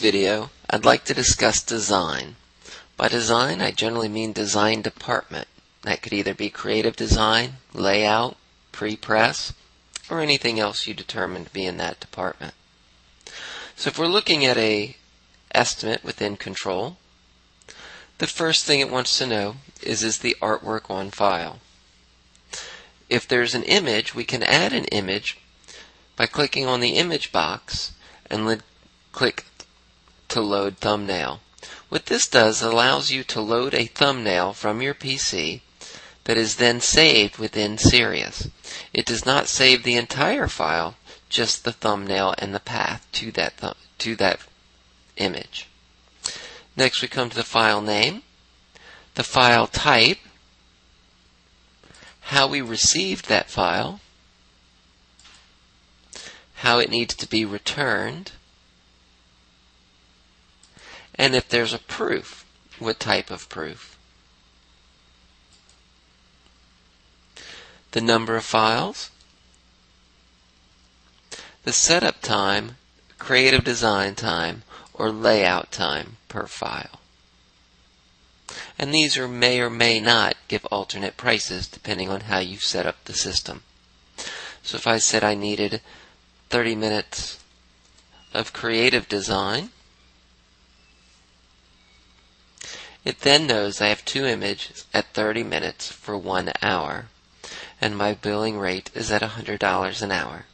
video, I'd like to discuss design. By design, I generally mean design department. That could either be creative design, layout, pre-press, or anything else you determine to be in that department. So if we're looking at a estimate within control, the first thing it wants to know is is the artwork on file. If there's an image, we can add an image by clicking on the image box and click to load thumbnail. What this does allows you to load a thumbnail from your PC that is then saved within Cyrious. It does not save the entire file, just the thumbnail and the path to that th- to that image. Next we come to the file name, the file type, how we received that file, how it needs to be returned, and if there's a proof, what type of proof. The number of files, the setup time, creative design time, or layout time per file. And these are may or may not give alternate prices depending on how you set up the system. So if I said I needed 30 minutes of creative design, It then knows I have two images at 30 minutes for one hour, and my billing rate is at $100 an hour.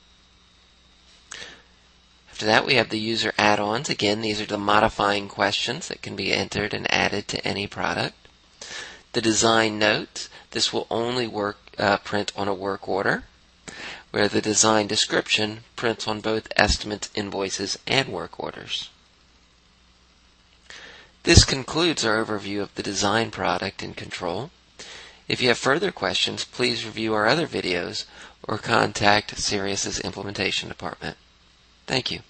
After that, we have the user add-ons. Again, these are the modifying questions that can be entered and added to any product. The design notes. This will only work uh, print on a work order, where the design description prints on both estimates, invoices, and work orders. This concludes our overview of the design product and Control. If you have further questions, please review our other videos or contact Cyrious's implementation department. Thank you.